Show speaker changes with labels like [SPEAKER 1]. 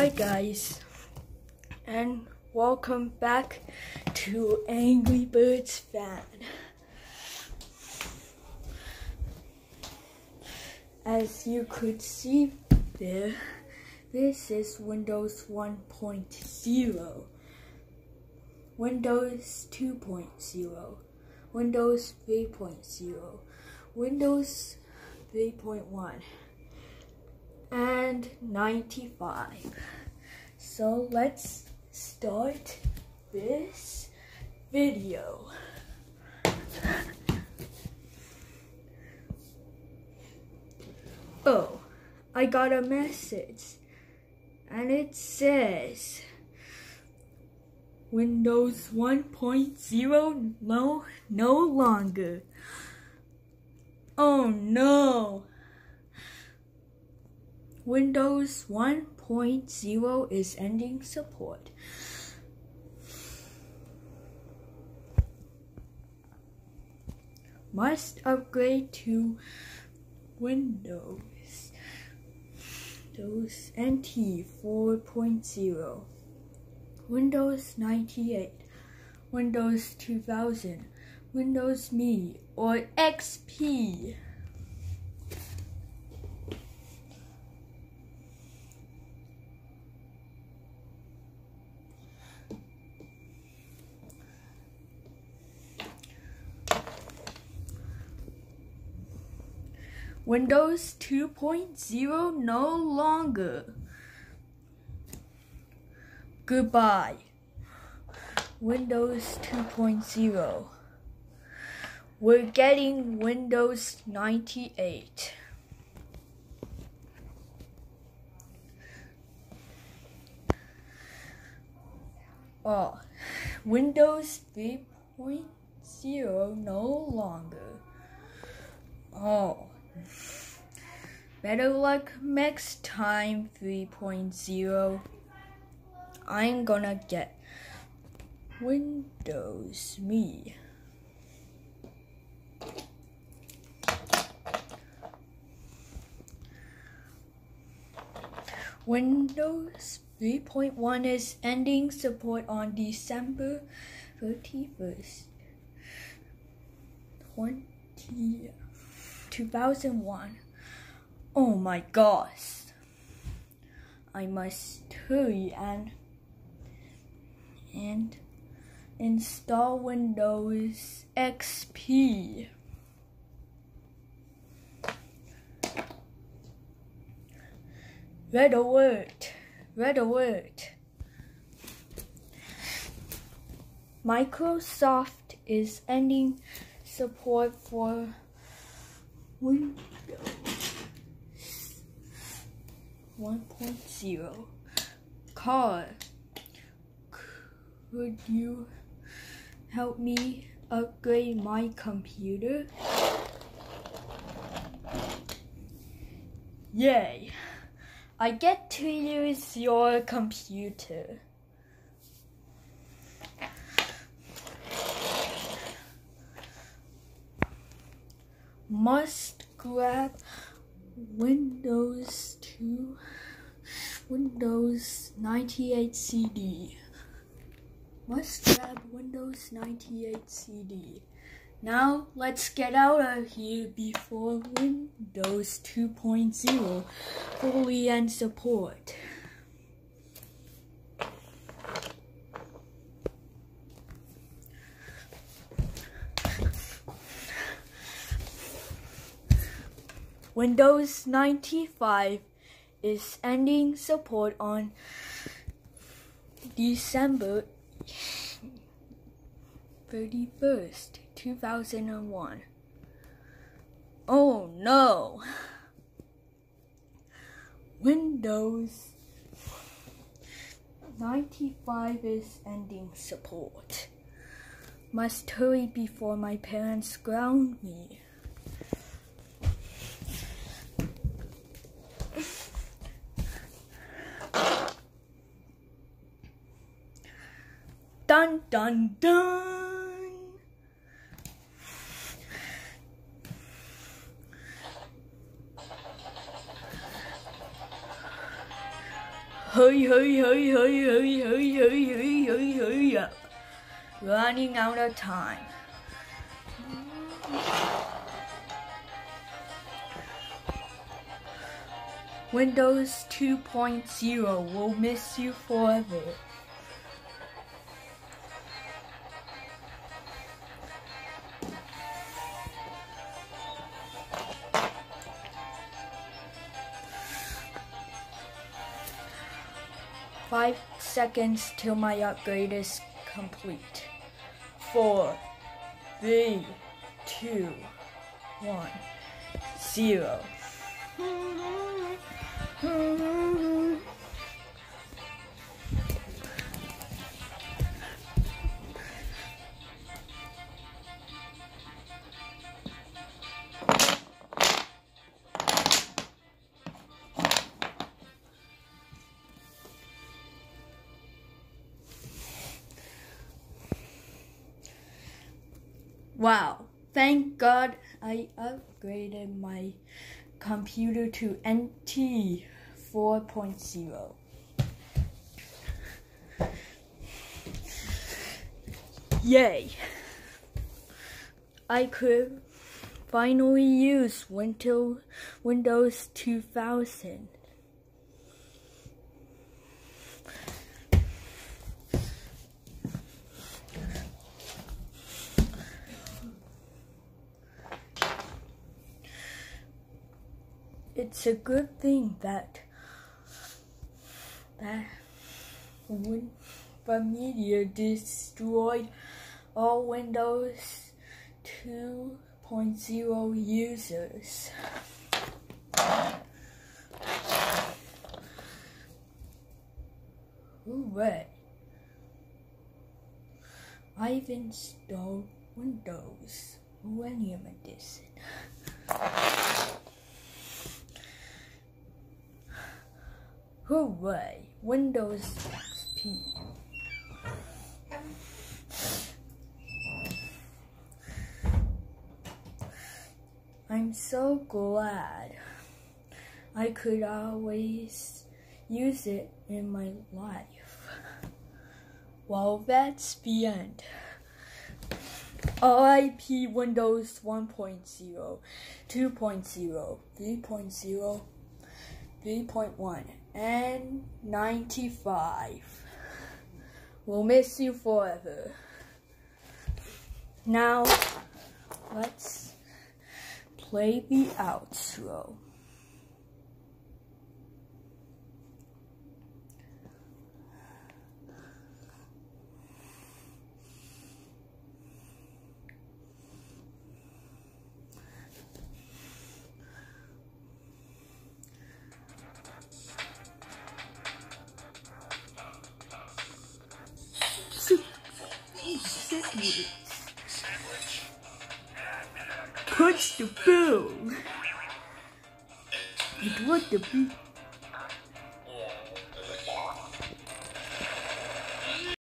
[SPEAKER 1] Hi guys, and welcome back to Angry Birds Fan. As you could see there, this is Windows 1.0, Windows 2.0, Windows 3.0, Windows 3.1 and 95. So let's start this video. Oh, I got a message and it says Windows 1.0 no no longer. Oh no. Windows 1.0 is ending support. Must upgrade to Windows. Windows NT 4.0. Windows 98. Windows 2000. Windows Me or XP. Windows 2.0 no longer. Goodbye. Windows 2.0. We're getting Windows 98. Oh, Windows 3.0 no longer. Oh. Better luck next time 3.0. I'm gonna get Windows Me. Windows 3.1 is ending support on December 31st, 20, 2001. Oh my gosh. I must hurry and and install Windows XP. Red alert! Red alert! Microsoft is ending support for Windows 1.0. Car, could you help me upgrade my computer? Yay! I get to use your computer. Must grab Windows 2, Windows 98 CD. Must grab Windows 98 CD. Now let's get out of here before Windows 2.0 fully ends support. Windows 95 is ending support on December 31st, 2001. Oh no! Windows 95 is ending support. Must hurry before my parents ground me. Dun dun dun. Hurry, hurry, hurry, hurry, hurry, hurry, hurry, hurry, hurry, hurry up. Running out of time. Windows 2.0 will miss you forever. Seconds till my upgrade is complete. Four, three, two, one, zero. Wow, thank God I upgraded my computer to NT 4.0. Yay! I could finally use Windows Windows 2000. It's a good thing that that when Media destroyed all Windows 2.0 users. Hooray! I've installed Windows Millennium Edition. Hooray! Windows XP. I'm so glad I could always use it in my life. Well, that's the end. RIP Windows 1.0, 2.0, 3.0, 3.1, and 95. We'll miss you forever. Now, let's play the outro. sit you. Punch the boom. It the.